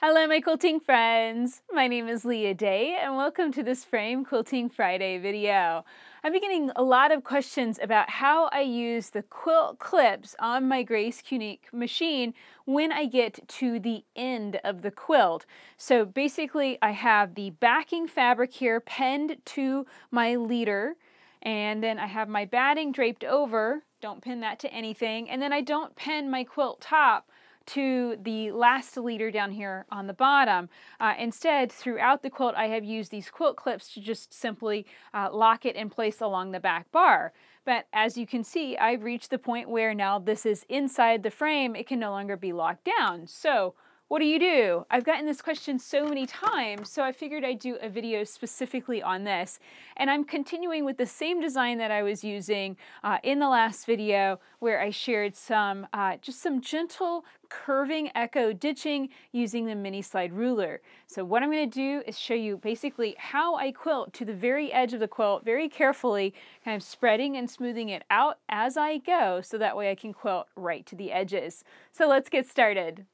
Hello, my quilting friends. My name is Leah Day, and welcome to this Frame Quilting Friday video. I'm getting a lot of questions about how I use the quilt clips on my Grace Qnique machine when I get to the end of the quilt. So basically, I have the backing fabric here pinned to my leader, and then I have my batting draped over. Don't pin that to anything. And then I don't pin my quilt top to the last leader down here on the bottom. Uh, instead, throughout the quilt, I have used these quilt clips to just simply uh, lock it in place along the back bar. But as you can see, I've reached the point where now this is inside the frame, it can no longer be locked down. So what do you do? I've gotten this question so many times, so I figured I'd do a video specifically on this. And I'm continuing with the same design that I was using uh, in the last video where I shared some, uh, just some gentle curving echo ditching using the mini slide ruler. So what I'm going to do is show you basically how I quilt to the very edge of the quilt very carefully, kind of spreading and smoothing it out as I go so that way I can quilt right to the edges. So let's get started.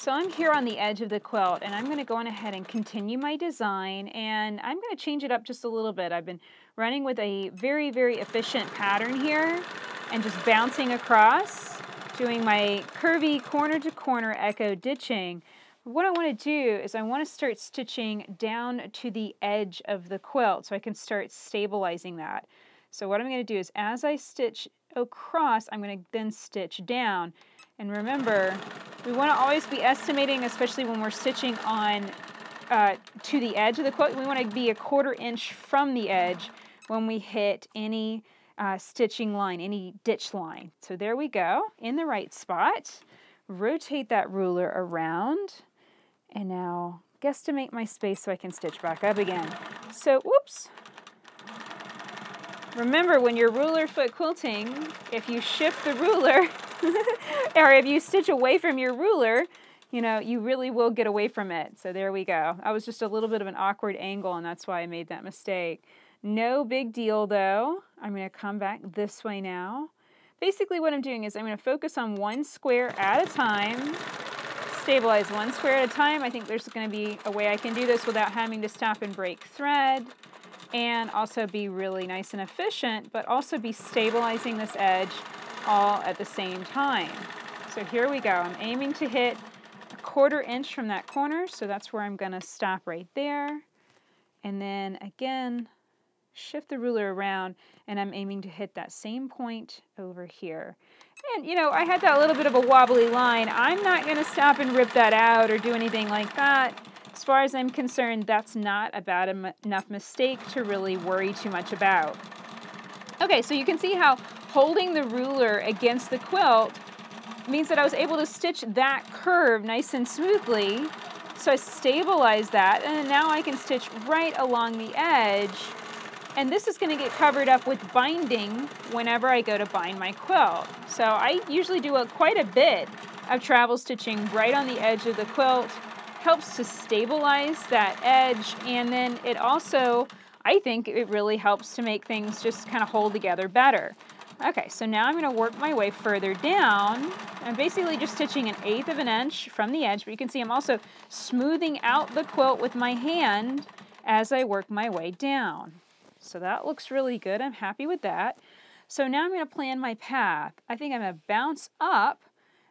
So I'm here on the edge of the quilt and I'm going to go on ahead and continue my design and I'm going to change it up just a little bit. I've been running with a very, very efficient pattern here and just bouncing across, doing my curvy corner to corner echo ditching. What I want to do is I want to start stitching down to the edge of the quilt so I can start stabilizing that. So what I'm going to do is as I stitch across, I'm going to then stitch down. And remember, we want to always be estimating, especially when we're stitching on uh, to the edge of the quilt. We want to be a quarter inch from the edge when we hit any uh, stitching line, any ditch line. So there we go, in the right spot. Rotate that ruler around. And now guesstimate my space so I can stitch back up again. So, whoops, Remember, when you're ruler foot quilting, if you shift the ruler, or if you stitch away from your ruler, you know, you really will get away from it. So there we go. I was just a little bit of an awkward angle, and that's why I made that mistake. No big deal, though. I'm going to come back this way now. Basically, what I'm doing is I'm going to focus on one square at a time, stabilize one square at a time. I think there's going to be a way I can do this without having to stop and break thread and also be really nice and efficient, but also be stabilizing this edge all at the same time. So here we go. I'm aiming to hit a quarter inch from that corner, so that's where I'm going to stop right there. And then again, shift the ruler around, and I'm aiming to hit that same point over here. And, you know, I had that little bit of a wobbly line. I'm not going to stop and rip that out or do anything like that. As far as I'm concerned, that's not a bad enough mistake to really worry too much about. Okay, so you can see how holding the ruler against the quilt means that I was able to stitch that curve nice and smoothly. So I stabilized that, and now I can stitch right along the edge. And this is going to get covered up with binding whenever I go to bind my quilt. So I usually do a, quite a bit of travel stitching right on the edge of the quilt helps to stabilize that edge and then it also, I think it really helps to make things just kind of hold together better. Okay, so now I'm going to work my way further down. I'm basically just stitching an eighth of an inch from the edge, but you can see I'm also smoothing out the quilt with my hand as I work my way down. So that looks really good. I'm happy with that. So now I'm going to plan my path. I think I'm going to bounce up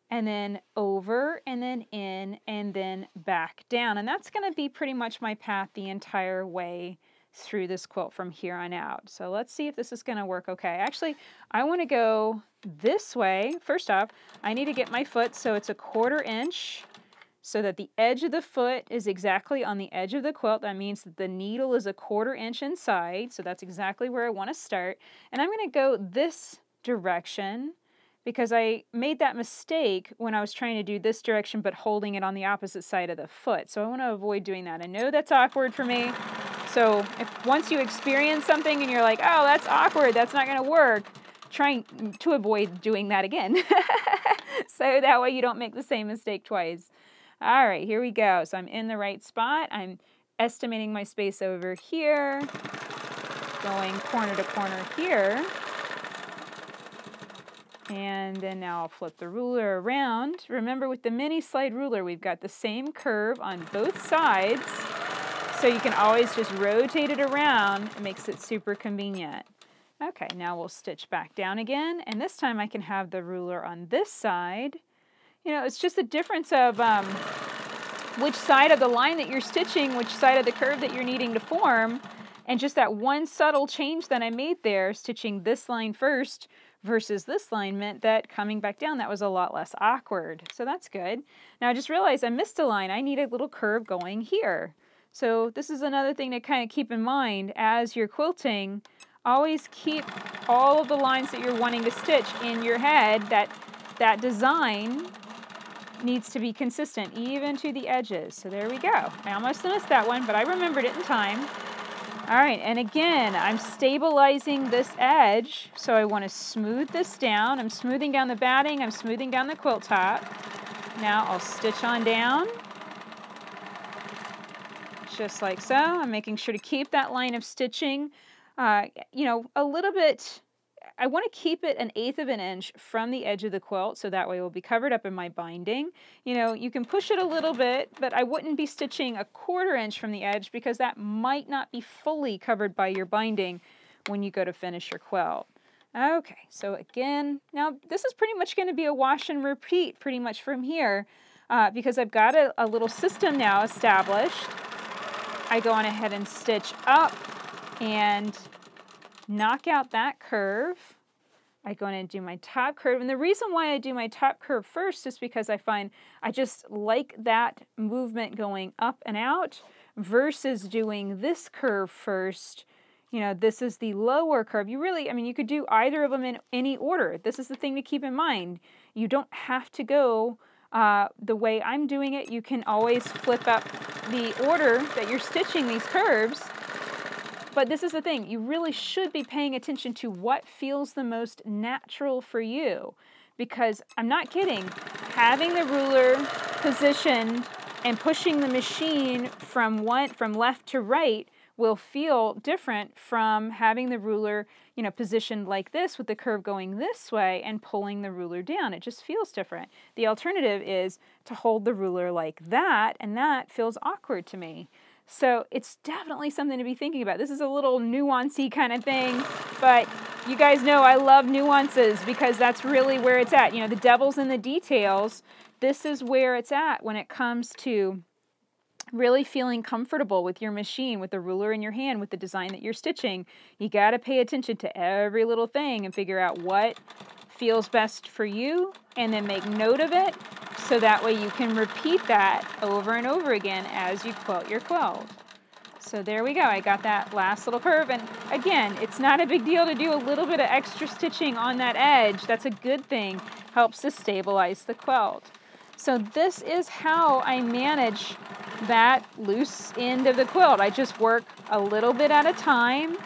and then over and then in and then back down. And that's going to be pretty much my path the entire way through this quilt from here on out. So let's see if this is going to work okay. Actually, I want to go this way. First off, I need to get my foot so it's a quarter inch so that the edge of the foot is exactly on the edge of the quilt. That means that the needle is a quarter inch inside. So that's exactly where I want to start. And I'm going to go this direction because I made that mistake when I was trying to do this direction but holding it on the opposite side of the foot. So I want to avoid doing that. I know that's awkward for me. So if once you experience something and you're like, oh, that's awkward, that's not to work, trying to avoid doing that again. so that way you don't make the same mistake twice. All right, here we go. So I'm in the right spot. I'm estimating my space over here, going corner to corner here. And then now I'll flip the ruler around. Remember with the mini slide ruler, we've got the same curve on both sides. So you can always just rotate it around. It makes it super convenient. Okay, now we'll stitch back down again. And this time I can have the ruler on this side. You know, it's just the difference of um, which side of the line that you're stitching, which side of the curve that you're needing to form. And just that one subtle change that I made there, stitching this line first versus this line meant that coming back down, that was a lot less awkward. So that's good. Now I just realized I missed a line. I need a little curve going here. So this is another thing to kind of keep in mind as you're quilting. Always keep all of the lines that you're wanting to stitch in your head. That, that design needs to be consistent even to the edges. So there we go. I almost missed that one, but I remembered it in time. All right, and again, I'm stabilizing this edge, so I want to smooth this down. I'm smoothing down the batting, I'm smoothing down the quilt top. Now I'll stitch on down, just like so. I'm making sure to keep that line of stitching, uh, you know, a little bit I want to keep it an eighth of an inch from the edge of the quilt so that way it will be covered up in my binding. You know, you can push it a little bit, but I wouldn't be stitching a quarter inch from the edge because that might not be fully covered by your binding when you go to finish your quilt. Okay, so again, now this is pretty much going to be a wash and repeat pretty much from here uh, because I've got a, a little system now established. I go on ahead and stitch up and knock out that curve. I go in and do my top curve. And the reason why I do my top curve first is because I find I just like that movement going up and out versus doing this curve first. You know, this is the lower curve. You really, I mean, you could do either of them in any order. This is the thing to keep in mind. You don't have to go uh, the way I'm doing it. You can always flip up the order that you're stitching these curves but this is the thing, you really should be paying attention to what feels the most natural for you. Because I'm not kidding, having the ruler positioned and pushing the machine from one from left to right will feel different from having the ruler, you know, positioned like this with the curve going this way and pulling the ruler down. It just feels different. The alternative is to hold the ruler like that, and that feels awkward to me. So it's definitely something to be thinking about. This is a little nuancy kind of thing, but you guys know I love nuances because that's really where it's at. You know, the devil's in the details. This is where it's at when it comes to really feeling comfortable with your machine, with the ruler in your hand, with the design that you're stitching. You got to pay attention to every little thing and figure out what feels best for you and then make note of it so that way you can repeat that over and over again as you quilt your quilt. So there we go, I got that last little curve. And again, it's not a big deal to do a little bit of extra stitching on that edge. That's a good thing, helps to stabilize the quilt. So this is how I manage that loose end of the quilt. I just work a little bit at a time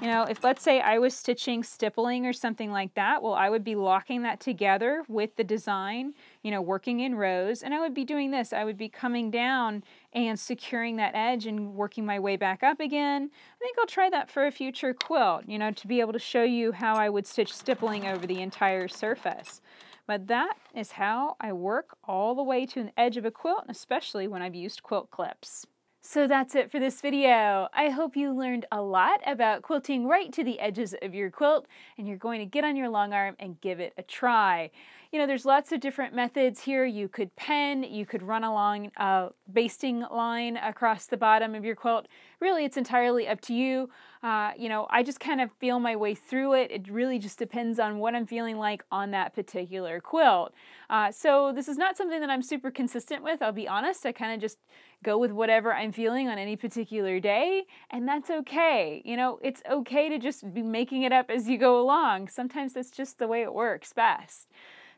you know, if let's say I was stitching stippling or something like that, well, I would be locking that together with the design, you know, working in rows, and I would be doing this. I would be coming down and securing that edge and working my way back up again. I think I'll try that for a future quilt, you know, to be able to show you how I would stitch stippling over the entire surface. But that is how I work all the way to an edge of a quilt, especially when I've used quilt clips. So that's it for this video. I hope you learned a lot about quilting right to the edges of your quilt and you're going to get on your long arm and give it a try. You know, there's lots of different methods here. You could pen, you could run along a basting line across the bottom of your quilt. Really, it's entirely up to you. Uh, you know, I just kind of feel my way through it. It really just depends on what I'm feeling like on that particular quilt. Uh, so this is not something that I'm super consistent with, I'll be honest. I kind of just go with whatever I'm feeling on any particular day, and that's okay. You know, it's okay to just be making it up as you go along. Sometimes that's just the way it works best.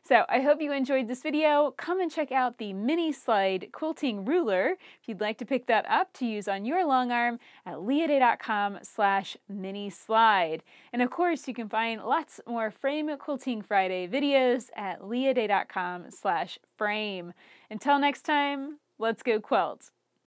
So I hope you enjoyed this video. Come and check out the mini slide quilting ruler if you'd like to pick that up to use on your long arm at leahday.com slash mini slide. And of course, you can find lots more Frame Quilting Friday videos at leahday.com slash frame. Until next time, let's go quilt.